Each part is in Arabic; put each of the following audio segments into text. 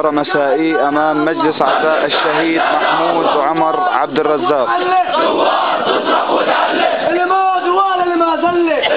المسائي أمام مجلس عزاء الشهيد محمود عمر عبد الرزاق. اللي ما دوال اللي ما زلك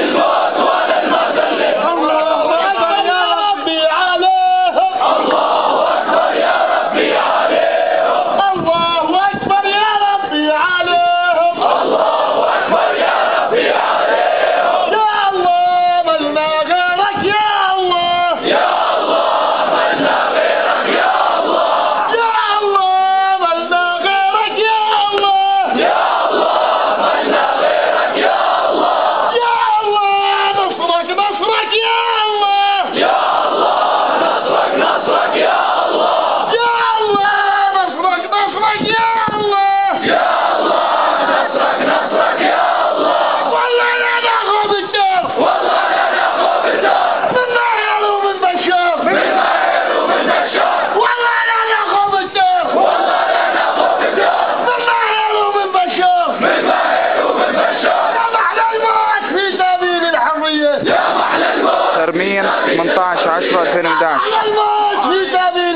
تحديدا 18 10 2011